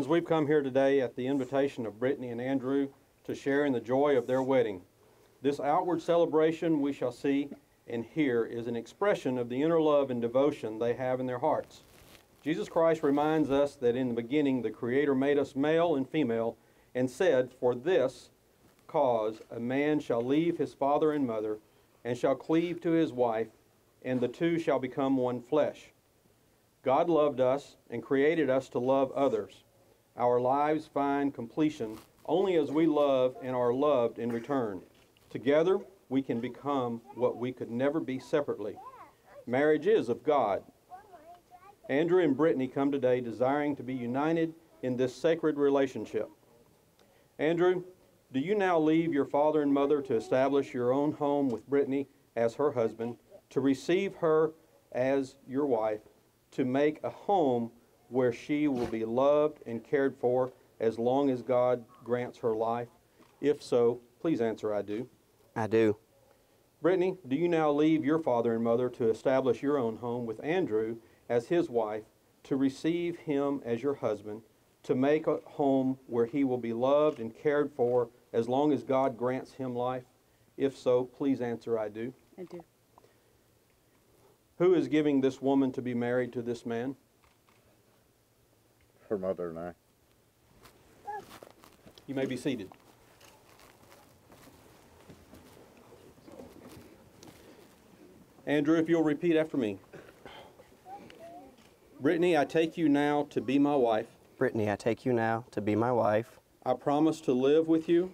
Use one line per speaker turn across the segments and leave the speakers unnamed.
Friends, we've come here today at the invitation of Brittany and Andrew to share in the joy of their wedding. This outward celebration we shall see and hear is an expression of the inner love and devotion they have in their hearts. Jesus Christ reminds us that in the beginning the Creator made us male and female and said, For this cause a man shall leave his father and mother and shall cleave to his wife, and the two shall become one flesh. God loved us and created us to love others. Our lives find completion only as we love and are loved in return. Together, we can become what we could never be separately. Marriage is of God. Andrew and Brittany come today desiring to be united in this sacred relationship. Andrew, do you now leave your father and mother to establish your own home with Brittany as her husband, to receive her as your wife, to make a home where she will be loved and cared for as long as God grants her life? If so, please answer I do.
I do.
Brittany, do you now leave your father and mother to establish your own home with Andrew as his wife, to receive him as your husband, to make a home where he will be loved and cared for as long as God grants him life? If so, please answer I do.
I do.
Who is giving this woman to be married to this man?
Her mother and I.
You may be seated. Andrew, if you'll repeat after me. Brittany, I take you now to be my wife.
Brittany, I take you now to be my wife.
I promise to live with you,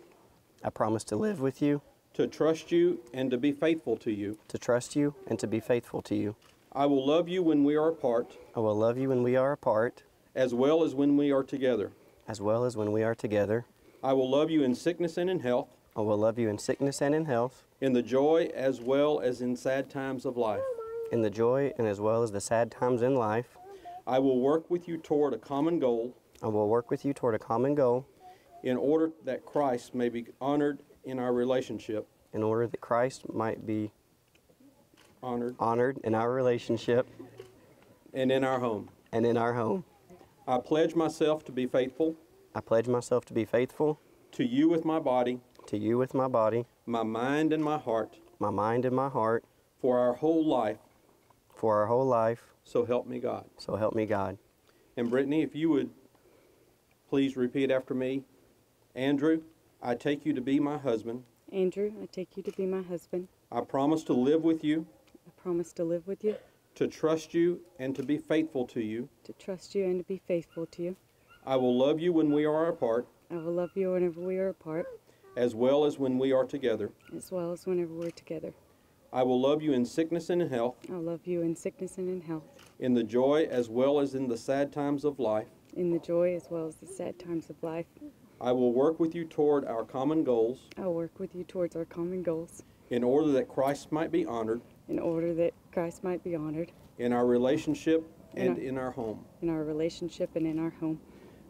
I promise to live with you,
to trust you, and to be faithful to you.
to trust you, and to be faithful to you.
I will love you when we are apart,
I will love you when we are apart,
as well as when we are together.
as well as when we are together.
I will love you in sickness and in health,
I will love you in sickness and in health,
in the joy as well as in sad times of life.
in the joy and as well as the sad times in life.
I will work with you toward a common goal
I will work with you toward a common goal
in order that Christ may be honored in our relationship.
in order that Christ might be
Honored
honored in our relationship
and in our home.
and in our home.
I pledge myself to be faithful
I pledge myself to be faithful
to you with my body,
to you with my body,
my mind, and my heart
my mind, and my heart
for our whole life.
for our whole life.
So help me God.
So help me God.
And Brittany, if you would please repeat after me. Andrew, I take you to be my husband.
Andrew, I take you to be my husband.
I promise to live with you,
I promise to live with you,
to trust you, and to be faithful to you.
to trust you, and to be faithful to you.
I will love you when we are apart,
I will love you whenever we are apart,
as well as when we are together.
as well as whenever we're together.
I will love you in sickness and in health,
I'll love you in sickness and in health,
in the joy as well as in the sad times of life.
in the joy as well as the sad times of life.
I will work with you toward our common goals
I'll work with you towards our common goals
in order that Christ might be honored
in order that Christ might be honored
in our relationship and
In our-
in our home.
in our relationship and in our home.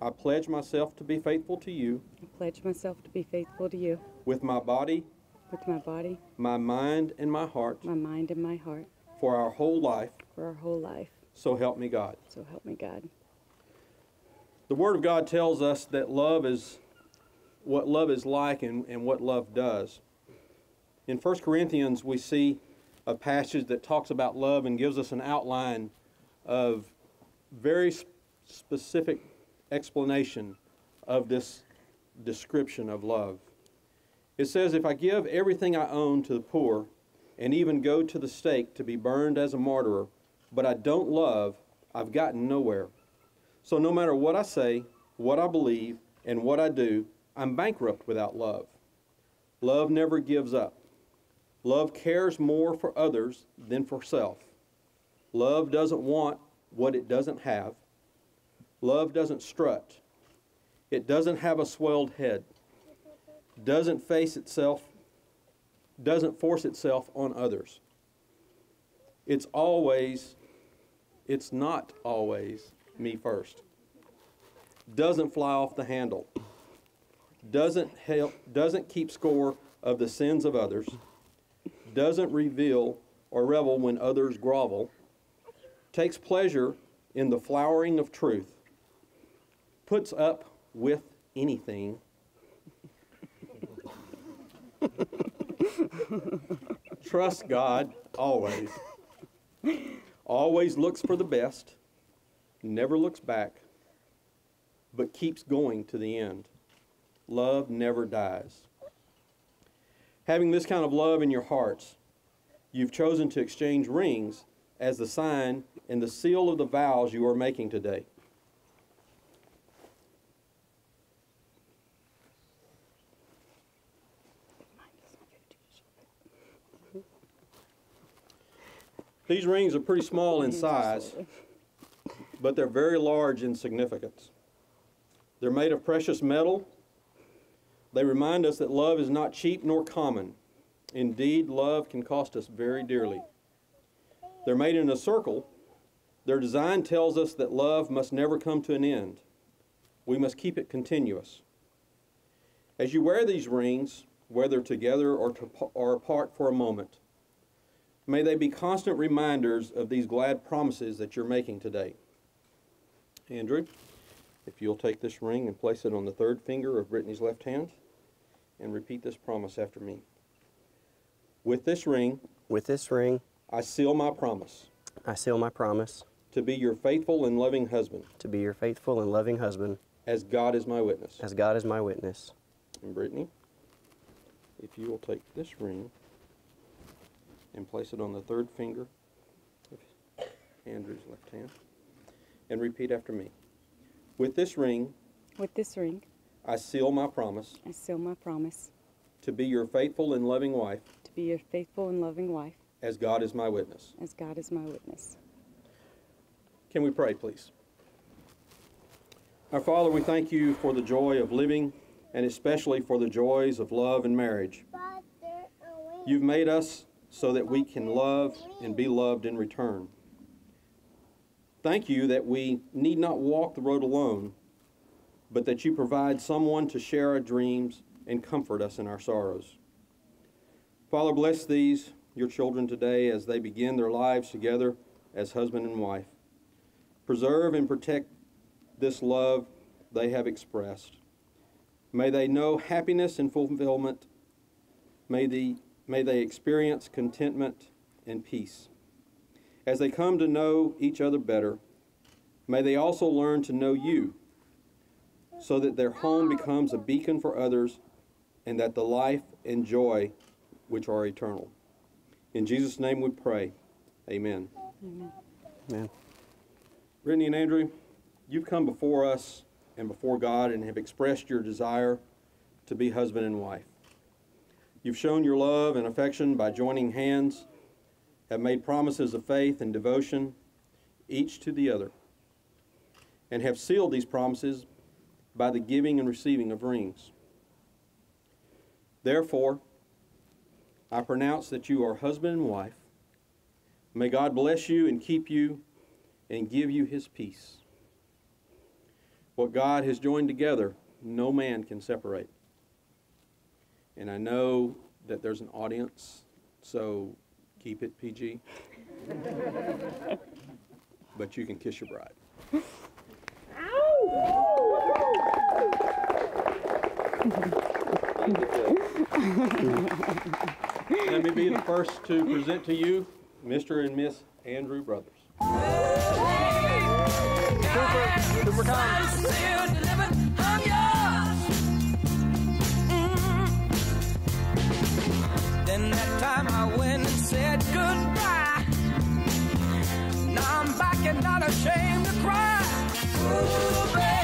I pledge myself to be faithful to you
I pledge myself to be faithful to you
with my body,
with my body,
my mind, and my heart
my mind, and my heart
for our whole life.
for our whole life.
So help me God.
So help me God.
The Word of God tells us that love is what love is like and, and what love does. In 1 Corinthians, we see a passage that talks about love and gives us an outline of very s- specific explanation of this description of love. It says, If I give everything I own to the poor and even go to the stake to be burned as a martyr, but I don't love, I've gotten nowhere. So no matter what I say, what I believe, and what I do, I'm bankrupt without love. Love never gives up. Love cares more for others than for self. Love doesn't want what it doesn't have. Love doesn't strut. It doesn't have a swelled head. Doesn't face itself, doesn't force itself on others. It's always, it's not always me first. Doesn't fly off the handle. Doesn't help, doesn't keep score of the sins of others. Doesn't reveal or revel when others grovel. Takes pleasure in the flowering of truth. Puts up with anything. Trust God always. Always looks for the best. Never looks back. But keeps going to the end. Love never dies. Having this kind of love in your hearts, you've chosen to exchange rings as the sign and the seal of the vows you are making today. These rings are pretty small in size, but they're very large in significance. They're made of precious metal. They remind us that love is not cheap nor common. Indeed, love can cost us very dearly. They're made in a circle. Their design tells us that love must never come to an end. We must keep it continuous. As you wear these rings, whether together or, to, or apart for a moment, may they be constant reminders of these glad promises that you're making today. Andrew, if you'll take this ring and place it on the third finger of Brittany's left hand and repeat this promise after me. With this ring,
With this ring,
I seal my promise
I seal my promise
to be your faithful and loving husband,
to be your faithful and loving husband,
as God is my witness.
as God is my witness.
And Brittany, if you will take this ring and place it on the third finger of Andrew's left hand and repeat after me. With this ring,
With this ring,
I seal my promise
I seal my promise
to be your faithful and loving wife,
to be your faithful and loving wife,
as God is my witness.
as God is my witness.
Can we pray, please? Our Father, we thank you for the joy of living and especially for the joys of love and marriage. You've made us so that we can love and be loved in return. Thank you that we need not walk the road alone, but that you provide someone to share our dreams and comfort us in our sorrows. Father, bless these, your children, today as they begin their lives together as husband and wife. Preserve and protect this love they have expressed. May they know happiness and fulfillment. May, the, may they experience contentment and peace. As they come to know each other better, may they also learn to know you so that their home becomes a beacon for others and that the life and joy which are eternal. In Jesus' name we pray. Amen.
Amen.
Brittany and Andrew, you've come before us and before God and have expressed your desire to be husband and wife. You've shown your love and affection by joining hands, have made promises of faith and devotion, each to the other, and have sealed these promises by the giving and receiving of rings. Therefore, I pronounce that you are husband and wife. May God bless you and keep you and give you his peace. What God has joined together, no man can separate. And I know that there's an audience, so keep it PG. but you can kiss your bride. Let me be the first to present to you Mr. and Miss Andrew Brothers.
Then that time I went and said goodbye. Now I'm back and not ashamed to cry. Ooh,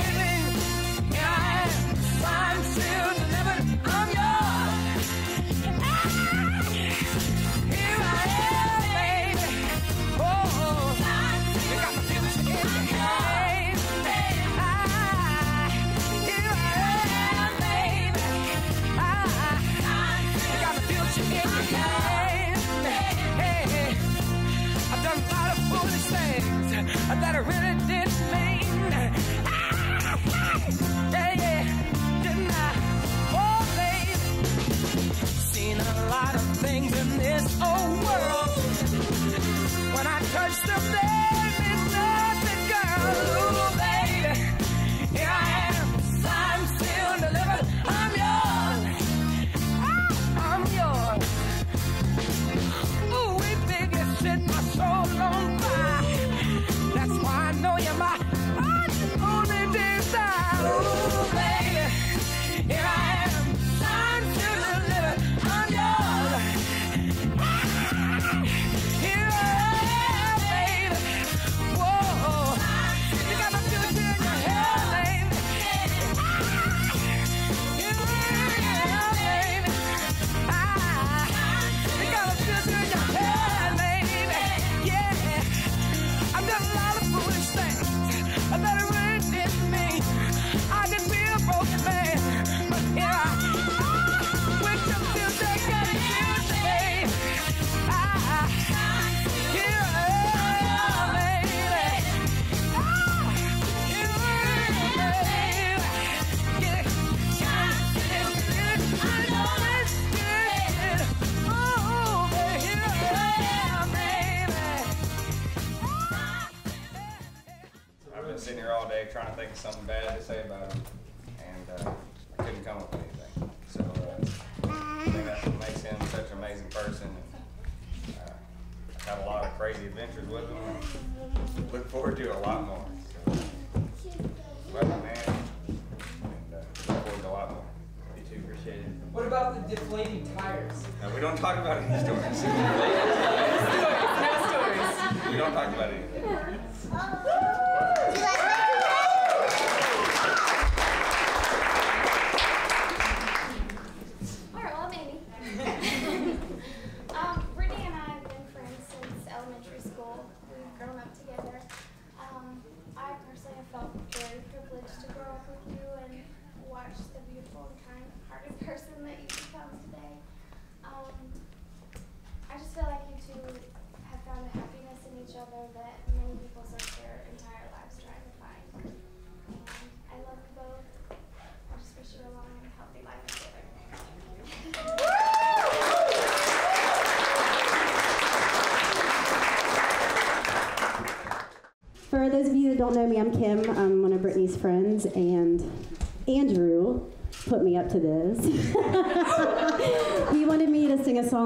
感じ悪い。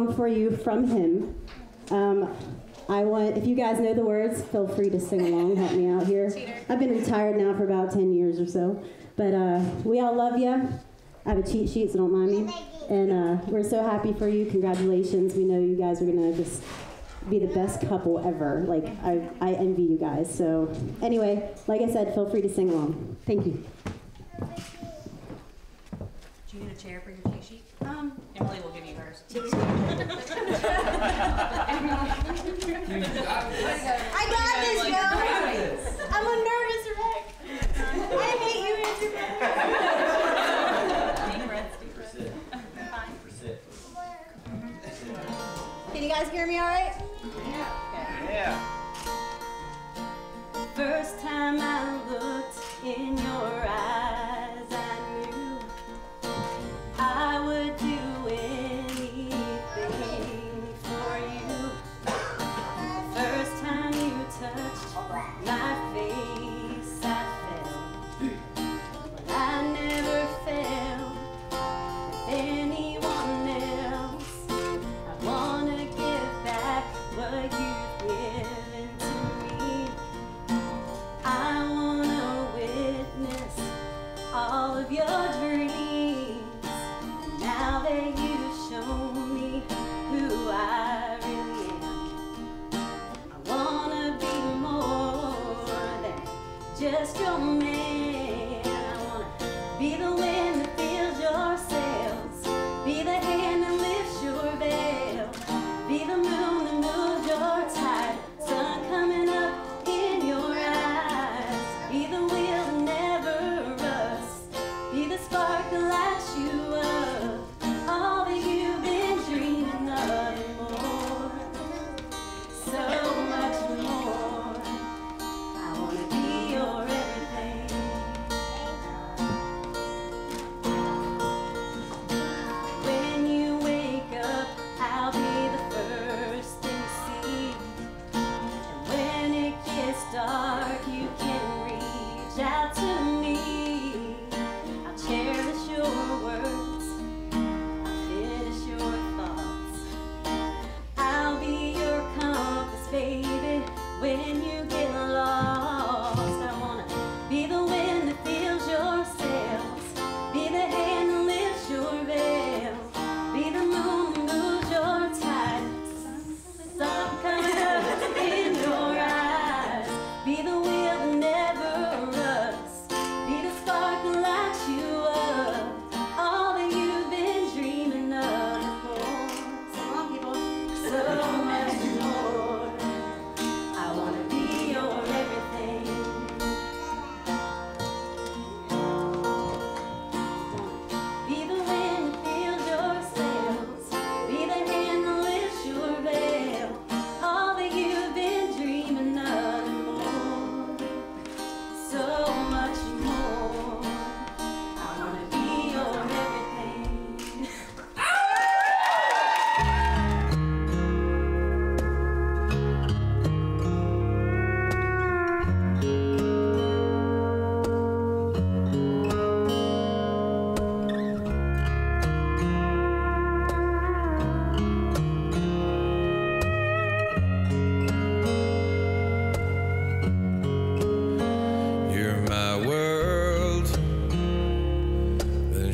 song for you from him. Um, I want, if you guys know the words, feel free to sing along, help me out here. Cheater. I've been retired now for about 10 years or so. But uh, we all love you. I have a cheat sheet, so don't mind me. And uh, we're so happy for you. Congratulations. We know you guys are going to just be the best couple ever. Like, I, I envy you guys. So, anyway, like I said, feel free to sing along. Thank you.
Do you need a chair for your cheat sheet? Um, Emily will give you hers.
I got this, yo. I'm a nervous wreck. I hate you,
Instagram.
Can you guys hear me all right?
Yeah. Yeah.
First time I looked in your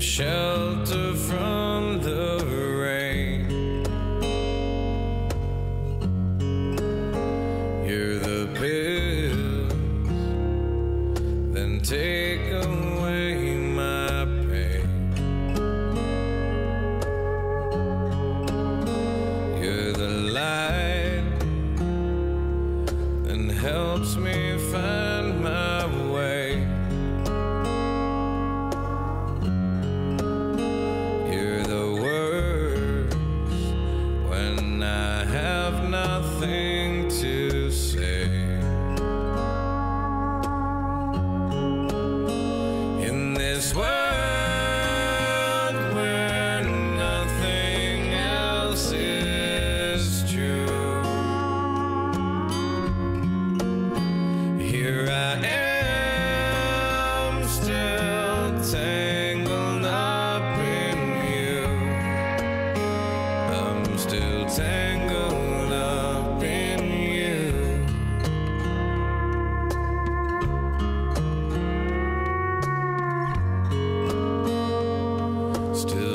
shelter from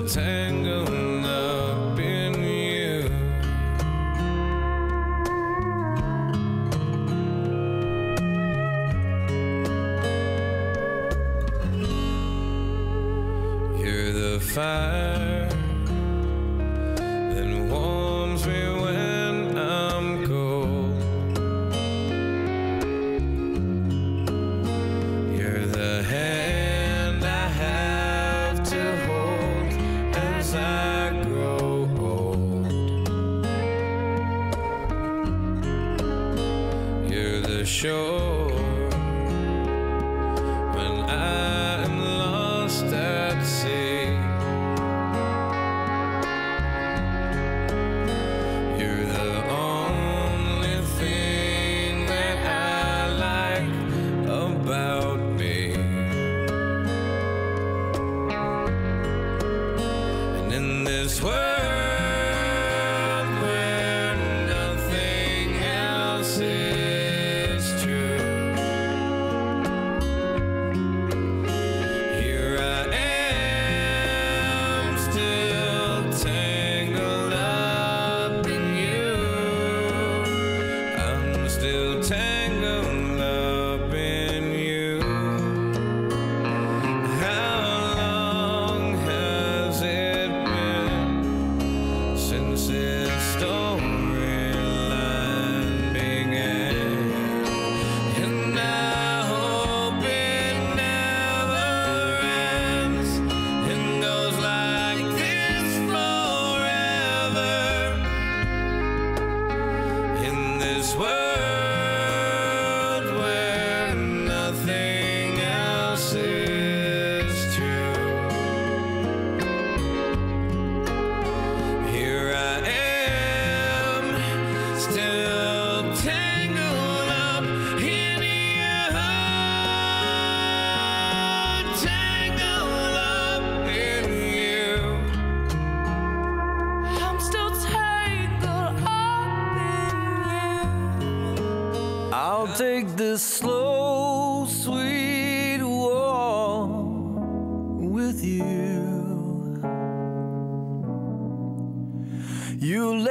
tangled up in you. You're the fire.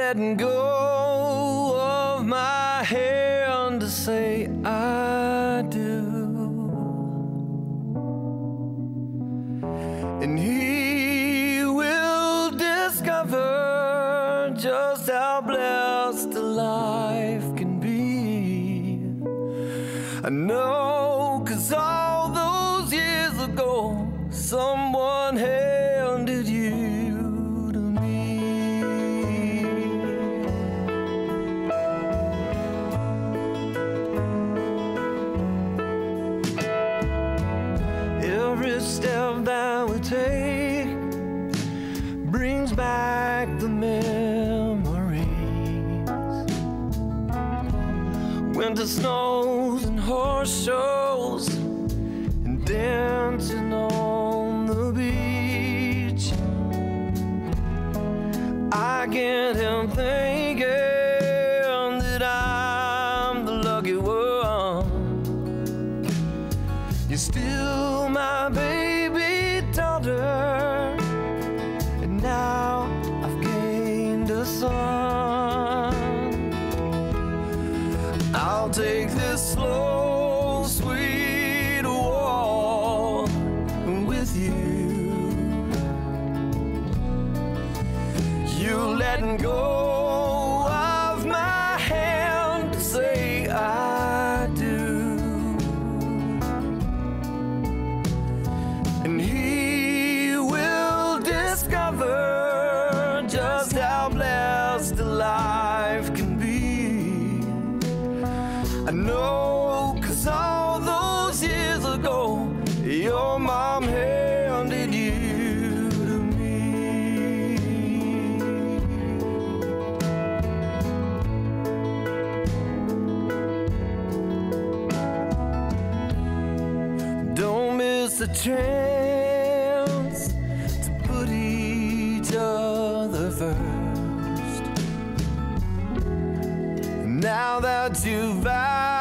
letting go. That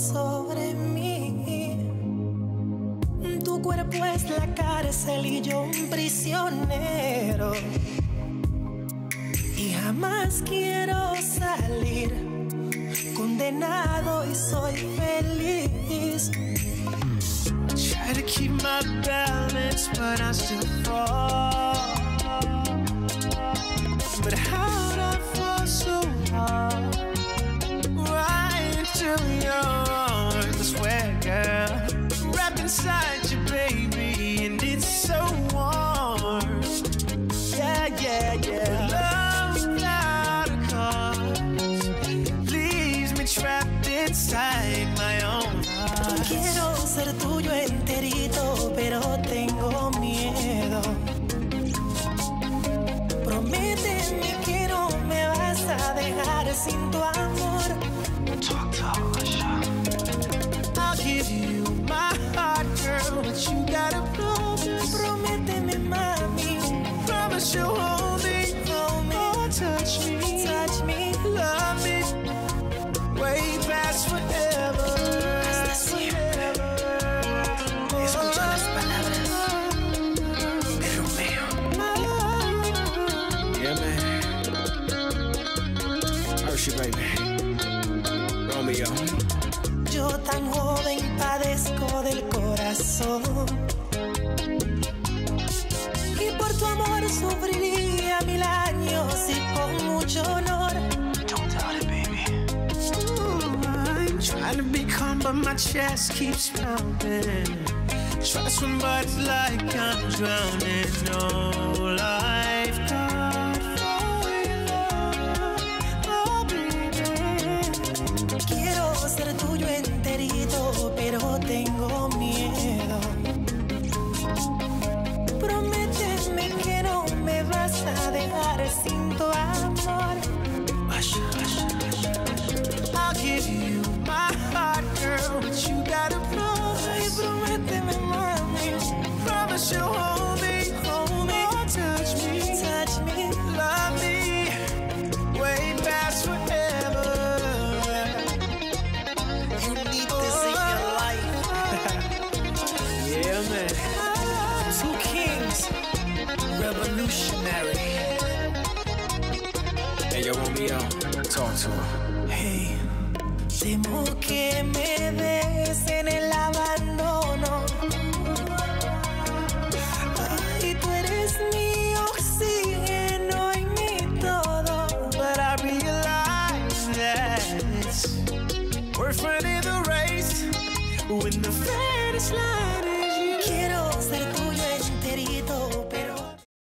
sobre mí. Tu cuerpo es la cárcel y yo un prisionero. Y jamás quiero salir condenado y soy feliz.
Try to keep my balance, but I still fall. chest keeps pounding. Try swim, but it's like I'm drowning. No
lie.